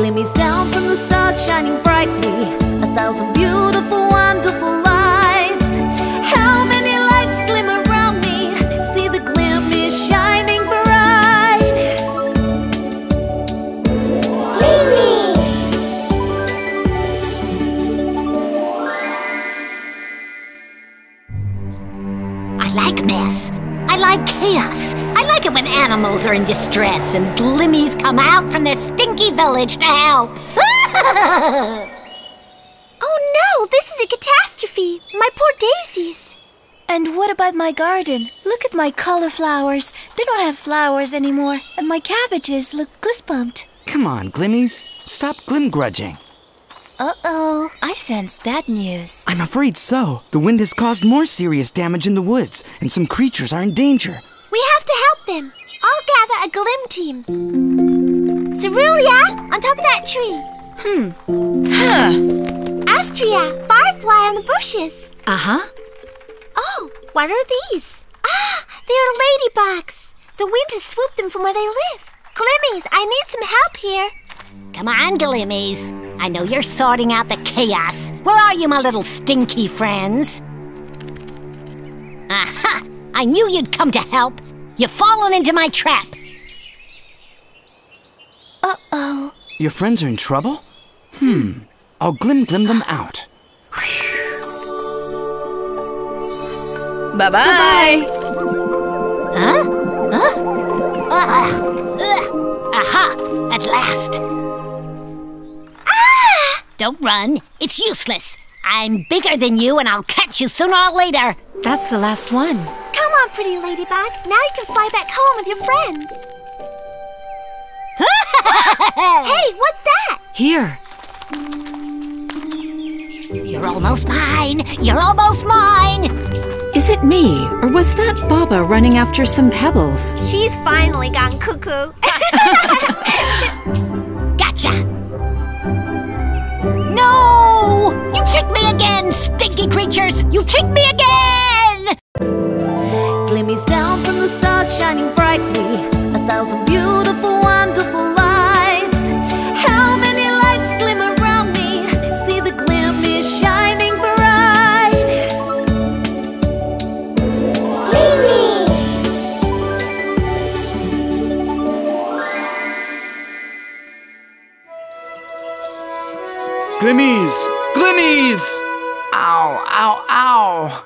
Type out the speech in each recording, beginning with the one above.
Glimmies down from the stars shining brightly. A thousand beautiful, are in distress and glimmies come out from their stinky village to help. Oh no, this is a catastrophe! My poor daisies! And what about my garden? Look at my cauliflowers. They don't have flowers anymore, and my cabbages look goosebumped. Come on, Glimmies. Stop glim grudging. Uh oh, I sense bad news. I'm afraid so. The wind has caused more serious damage in the woods, and some creatures are in danger. We have to help them. I'll gather a glim team. Cerulia, on top of that tree. Hmm. Huh. Astria, firefly on the bushes. Uh huh. Oh, what are these? Ah, they are ladybugs. The wind has swooped them from where they live. Glimmies, I need some help here. Come on, glimmies. I know you're sorting out the chaos. Where are you, my little stinky friends? Aha! I knew you'd come to help. You've fallen into my trap. Uh oh. Your friends are in trouble? Hmm. I'll glim glim them out. Bye bye. Huh? Huh? Ugh. Ugh. Aha! At last. Ah! Don't run. It's useless. I'm bigger than you, and I'll catch you sooner or later. That's the last one. Come on, pretty ladybug. Now you can fly back home with your friends. hey, what's that? Here. You're almost mine. You're almost mine. Is it me, or was that Baba running after some pebbles? She's finally gone cuckoo. Gotcha. No! You tricked me again, stinky creatures! You tricked me again! From the shining brightly. A thousand beautiful, wonderful lights. How many lights glimmer around me? See the glimmies shining bright. Glimmies! Glimmies! Glimmies! Ow, ow, ow.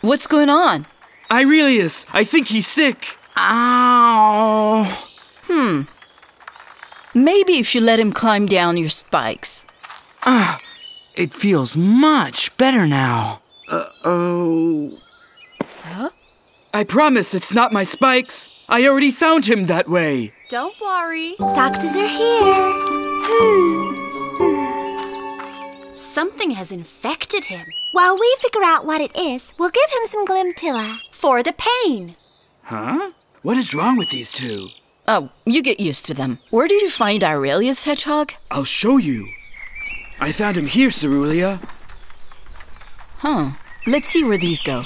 What's going on? Aurelius, I think he's sick. Ow. Hmm. Maybe if you let him climb down your spikes. Ah, It feels much better now. Uh oh. Huh? I promise it's not my spikes. I already found him that way. Don't worry. Doctors are here. Something has infected him. While we figure out what it is, we'll give him some Glimtilla. For the pain. Huh? What is wrong with these two? Oh, you get used to them. Where did you find Aurelius Hedgehog? I'll show you. I found him here, Cerulia. Huh. Let's see where these go.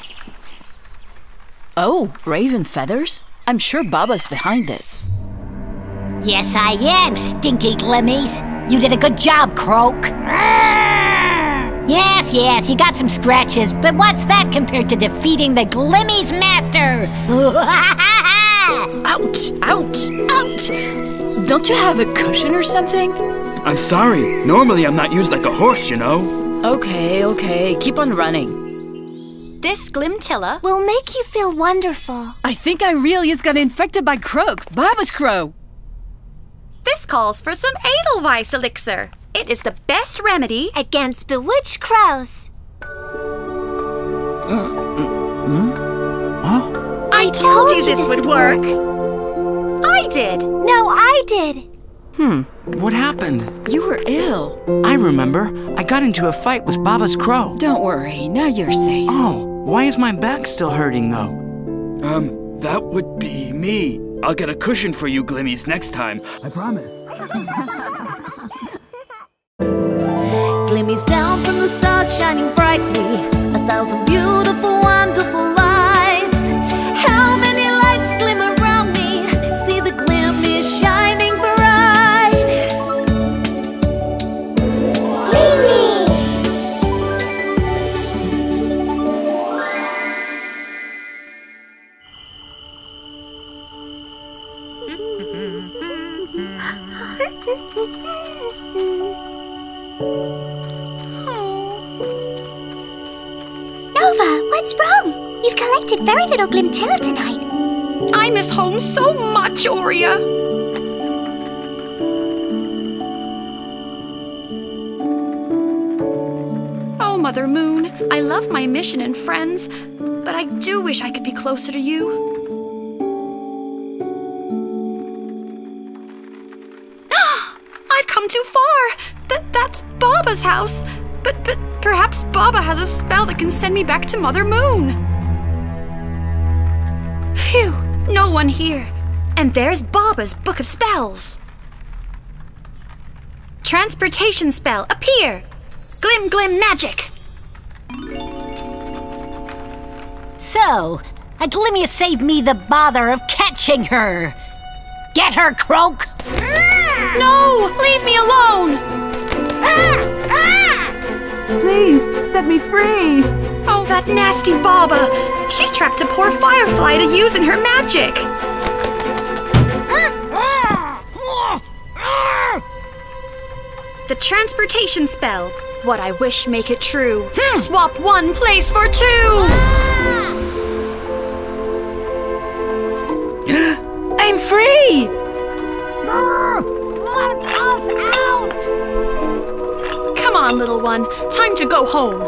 Oh, raven feathers? I'm sure Baba's behind this. Yes, I am, stinky glimmies. You did a good job, Croak. Ah! Yes, yes, you got some scratches, but what's that compared to defeating the Glimmies Master? Ouch! Ouch! Ouch! Don't you have a cushion or something? I'm sorry. Normally I'm not used like a horse, you know. Okay, okay. Keep on running. This Glimtilla Will make you feel wonderful. I think Aurelius got infected by Croak, Baba's crow. This calls for some Edelweiss elixir. It is the best remedy. Against bewitched crows. I told you this would work. I did. No, I did. Hmm, what happened? You were ill. I remember. I got into a fight with Baba's crow. Don't worry, now you're safe. Oh, why is my back still hurting though? Um, that would be me. I'll get a cushion for you, Glimmies, next time. I promise. Glimmies down from the stars shining brightly. A thousand beautiful, Aurea. Oh, Mother Moon, I love my mission and friends, but I do wish I could be closer to you. I've come too far. Th- that's Baba's house. But but perhaps Baba has a spell that can send me back to Mother Moon. Phew, no one here. And there's Baba's Book of Spells. Transportation spell, appear! Glim Glim Magic! So, a Glimmy saved me the bother of catching her. Get her, Croak! No! Leave me alone! Please, set me free! Oh, that nasty Baba! She's trapped a poor Firefly to use in her magic! The transportation spell. What I wish make it true. Hmm. Swap one place for two! Ah! I'm free! Come on, little one. Time to go home.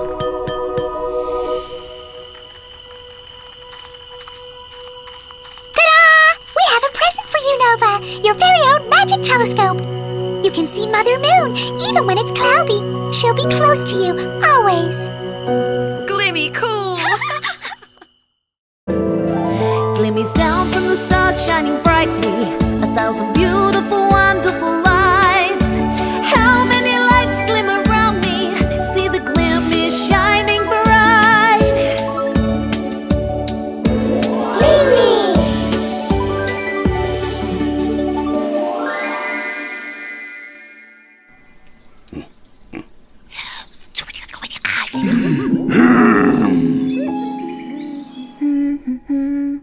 Ta-da! We have a present for you, Nova. Your very own magic telescope. Can see Mother Moon even when it's cloudy. She'll be close to you, always. Glimmy cool! Glimmies down from the stars shining brightly. A thousand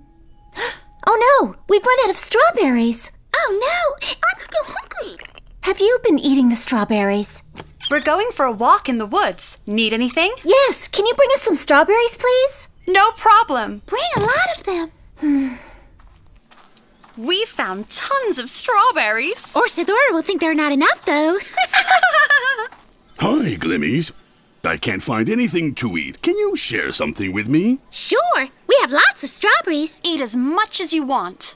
Oh no, we've run out of strawberries. Oh no! I'm so hungry. Have you been eating the strawberries? We're going for a walk in the woods. Need anything? Yes, can you bring us some strawberries, please? No problem. Bring a lot of them. Hmm. We found tons of strawberries. Orsidora will think they're not enough, though. Hi, Glimmies. I can't find anything to eat. Can you share something with me? sure, we have lots of strawberries. Eat as much as you want.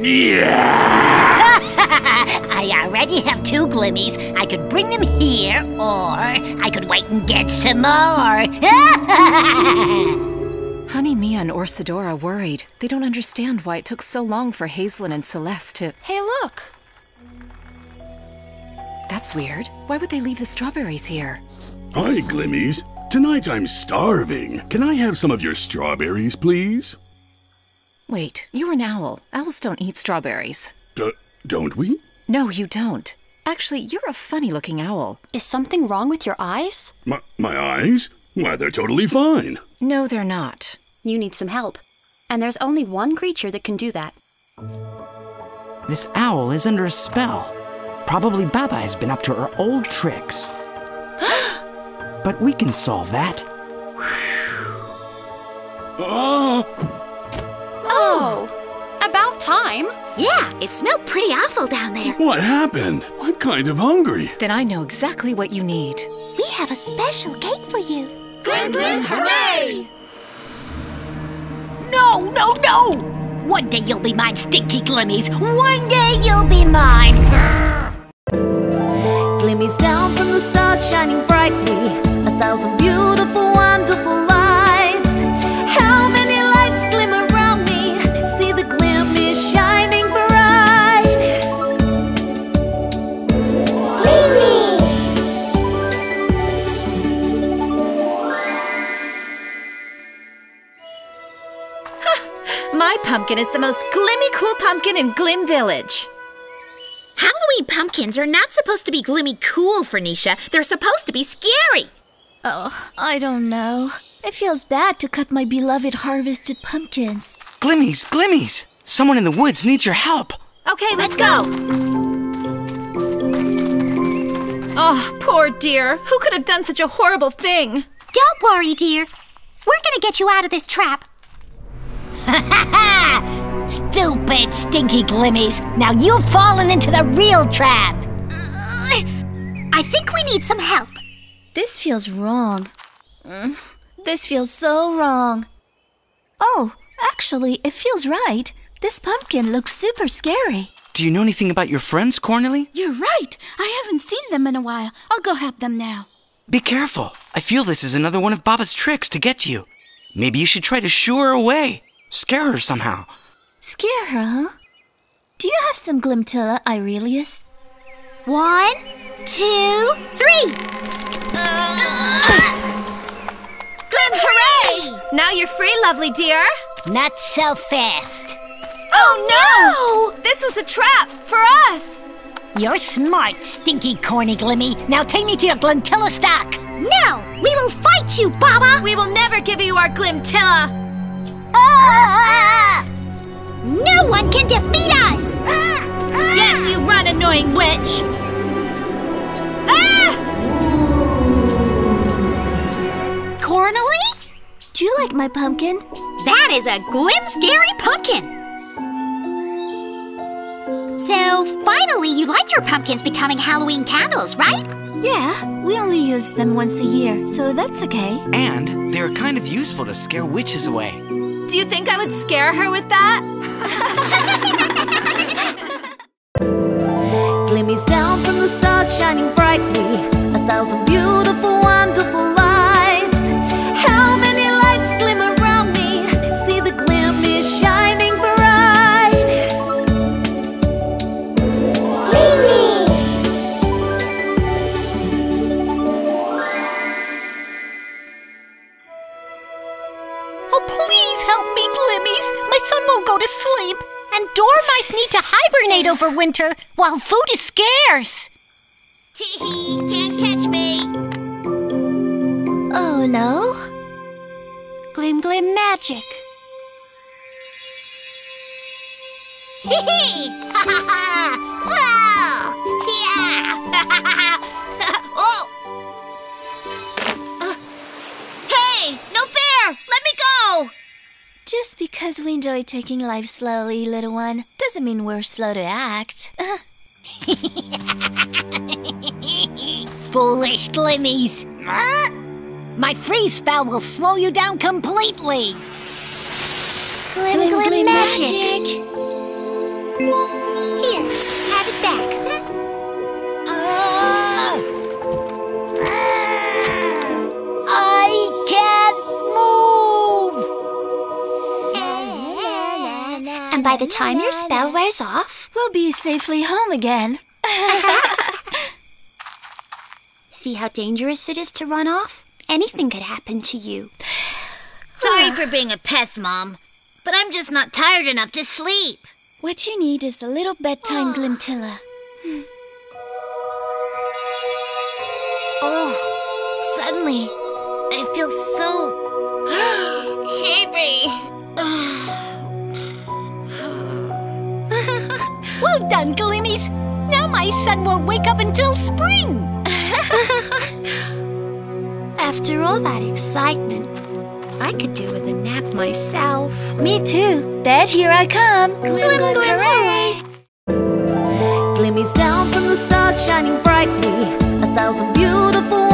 Yeah! I already have two Glimmies. I could bring them here, or I could wait and get some more. Honey Mia and Orsidora worried. They don't understand why it took so long for Hazelin and Celeste to. Hey, look. That's weird. Why would they leave the strawberries here? Hi, Glimmies. Tonight I'm starving. Can I have some of your strawberries, please? Wait, you're an owl. Owls don't eat strawberries. D- don't we? No, you don't. Actually, you're a funny looking owl. Is something wrong with your eyes? My, my eyes? Why, they're totally fine. No, they're not. You need some help. And there's only one creature that can do that. This owl is under a spell. Probably Baba has been up to her old tricks. But we can solve that. Ah! Oh, about time. Yeah, it smelled pretty awful down there. What happened? I'm kind of hungry. Then I know exactly what you need. We have a special cake for you. Glim Glim, hooray! no, no, no! One day you'll be mine, stinky Glimmies. One day you'll be mine. Glimmies down from the stars shining brightly. Thousand beautiful, wonderful lights. How many lights glimmer around me? See the glimmies shining bright. My pumpkin is the most glimmy cool pumpkin in Glim Village. Halloween pumpkins are not supposed to be glimmy cool, Fernicia. They're supposed to be scary. Oh, I don't know. It feels bad to cut my beloved harvested pumpkins. Glimmies, Glimmies! Someone in the woods needs your help. Okay, let's go. Oh, poor dear. Who could have done such a horrible thing? Don't worry, dear. We're gonna get you out of this trap. Ha ha ha! Stupid, stinky glimmies. Now you've fallen into the real trap. I think we need some help. This feels wrong. Mm, This feels so wrong. Oh, actually, it feels right. This pumpkin looks super scary. Do you know anything about your friends, Cornely? You're right. I haven't seen them in a while. I'll go help them now. Be careful. I feel this is another one of Baba's tricks to get you. Maybe you should try to shoo her away. Scare her somehow. Scare her, huh? Do you have some Glimtilla, Aurelius? One, two, three. Glim, hooray! Now you're free, lovely dear. Not so fast. Oh no! This was a trap for us. You're smart, stinky, corny glimmy. Now take me to your glimtilla stock. No, we will fight you, Baba. We will never give you our Glimtilla. Ah! No one can defeat us. Yes, you run, annoying witch. Cornely? Do you like my pumpkin? That is a glim scary pumpkin. So, finally, you like your pumpkins becoming Halloween candles, right? Yeah, we only use them once a year, so that's okay. And they're kind of useful to scare witches away. Do you think I would scare her with that? Glimmies down from the stars shining brightly. A thousand beautiful, Glimmies. My son won't go to sleep. And dormice need to hibernate over winter while food is scarce. Tee can't catch me. Oh no? Glim Glim magic. Hee hee! Ha ha ha! Whoa! Yeah! oh! Uh, hey! No fair! Let me go! Just because we enjoy taking life slowly, little one, doesn't mean we're slow to act. Foolish Glimmies. My freeze spell will slow you down completely. Glim Glim, magic. Here, have it back. By the time your spell wears off, We'll be safely home again. see how dangerous it is to run off? Anything could happen to you. Sorry for being a pest, Mom, but I'm just not tired enough to sleep. What you need is a little bedtime glimtilla. Oh, suddenly, I feel so done, Glimmies. Now my son won't wake up until spring. After all that excitement, I could do with a nap myself. Me too. Bed, here I come. Glim, glim, hooray! Glimmies down from the stars shining brightly. A thousand beautiful,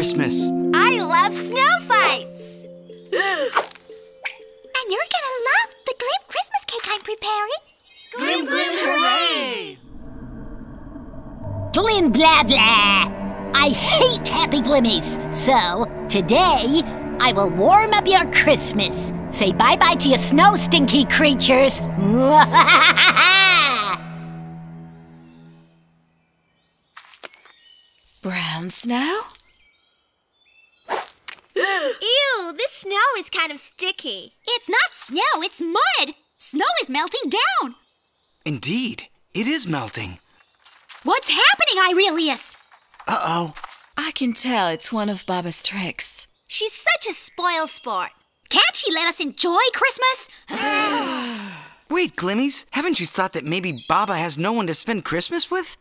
Christmas. I love snow fights. And you're gonna love the Glim Christmas cake I'm preparing. Glim, glim, hooray! Glim blah blah. I hate happy Glimmies. So, today, I will warm up your Christmas. Say bye bye to your snow stinky creatures. Brown snow? Ew, this snow is kind of sticky. It's not snow, it's mud. Snow is melting down. Indeed, it is melting. What's happening, Aurelius? Uh oh. I can tell it's one of Baba's tricks. She's such a spoil sport. Can't she let us enjoy Christmas? Wait, Glimmies, haven't you thought that maybe Baba has no one to spend Christmas with?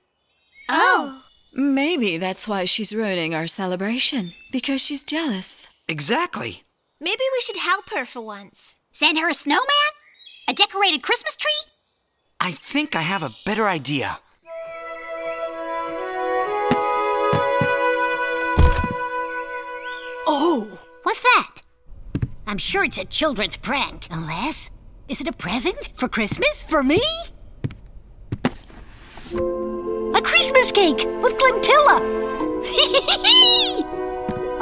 Oh. Maybe that's why she's ruining our celebration. Because she's jealous. Exactly. Maybe we should help her for once. Send her a snowman? A decorated Christmas tree? I think I have a better idea. Oh, what's that? I'm sure it's a children's prank. Unless, is it a present for Christmas for me? A Christmas cake with Glimtilla.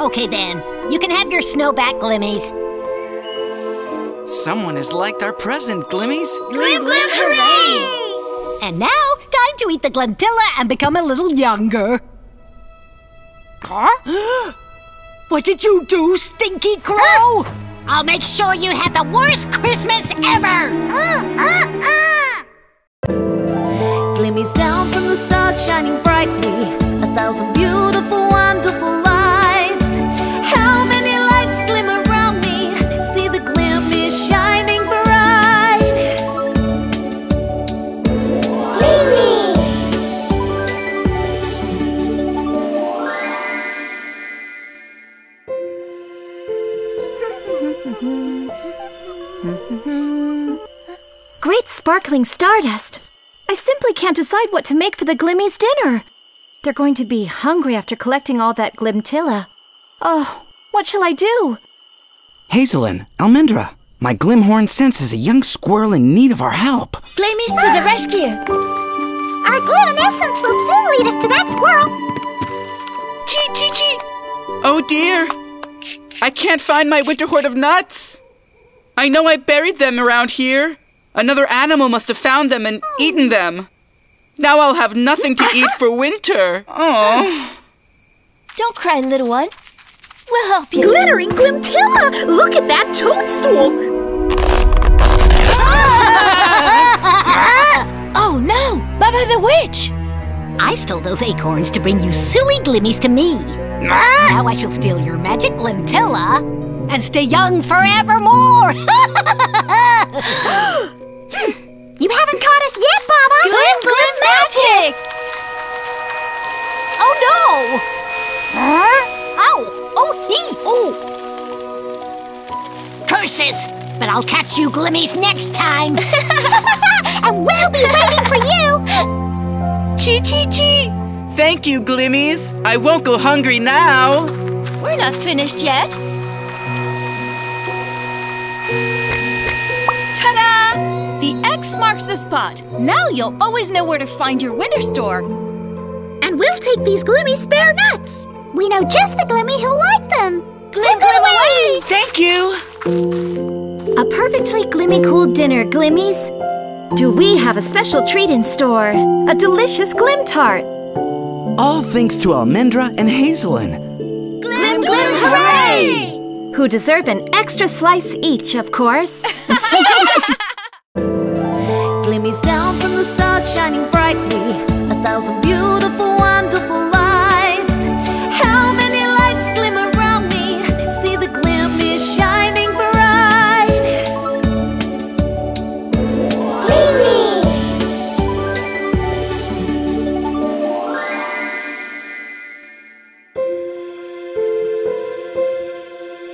okay then, you can have your snow back, Glimmies. Someone has liked our present, Glimmies. Glim Glim hooray! And now, time to eat the Glimtilla and become a little younger. Huh? what did you do, Stinky Crow? I'll make sure you have the worst Christmas ever! Glimmies down from the stars, shining brightly. A thousand beautiful, sparkling stardust! I simply can't decide what to make for the Glimmies' dinner. They're going to be hungry after collecting all that Glimtilla. Oh, what shall I do? Hazelin, Almendra, my Glimhorn senses a young squirrel in need of our help. Glimmies to the rescue! Our Glim essence will soon lead us to that squirrel. Chee chee chee! Oh dear! I can't find my winter hoard of nuts! I know I buried them around here. Another animal must have found them and eaten them. Now I'll have nothing to eat for winter. Oh. Don't cry, little one. We'll help you. Glittering Glimtilla! Look at that toadstool! oh no! Baba the witch! I stole those acorns to bring you silly Glimmies to me. Now I shall steal your magic Glimtilla and stay young forevermore! You haven't caught us yet, Baba! Glim Glim Magic! Oh no! Huh? Ow! Oh, oh he! Oh! Curses! But I'll catch you Glimmies next time! and we'll be waiting for you! Chee chee chee! Thank you, Glimmies. I won't go hungry now. We're not finished yet. Ta-da! The marks the spot. Now you'll always know where to find your winter store. And we'll take these Glimmy spare nuts. We know just the Glimmy who'll like them. Glim Glim away! Thank you. A perfectly glimmy cool dinner, Glimmies. Do we have a special treat in store? A delicious Glim Tart. All thanks to Almendra and Hazelin. Glim Glim hooray! Who deserve an extra slice each, of course. shining brightly. A thousand beautiful, wonderful lights. How many lights glimmer around me? See the glimmies shining bright.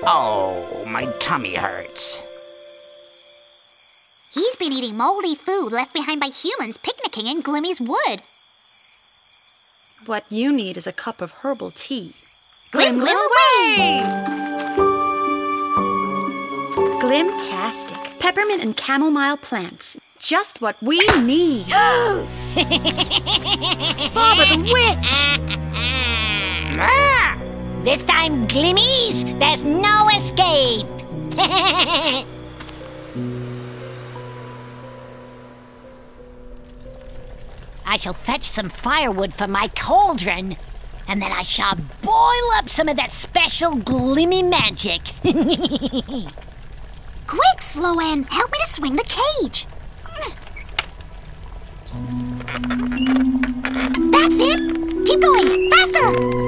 Oh, my tummy hurts. He's been eating moldy food left behind by humans picnicking in Glimmies wood. What you need is a cup of herbal tea. Glim Glim away! Glimtastic. Peppermint and chamomile plants. Just what we need. Baba the witch! This time, Glimmies, there's no escape! I shall fetch some firewood for my cauldron, and then I shall boil up some of that special glimmy magic. Quick, Sloan, help me to swing the cage. That's it. Keep going. Faster.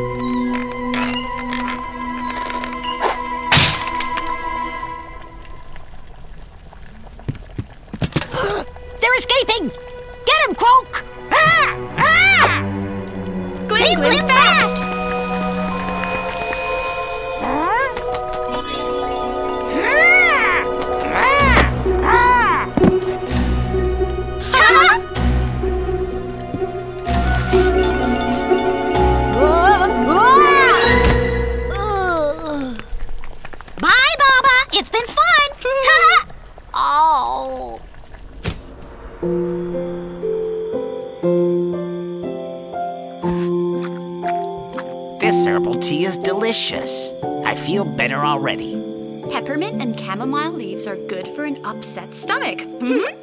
Are good for an upset stomach. Hmm? Glim, hooray!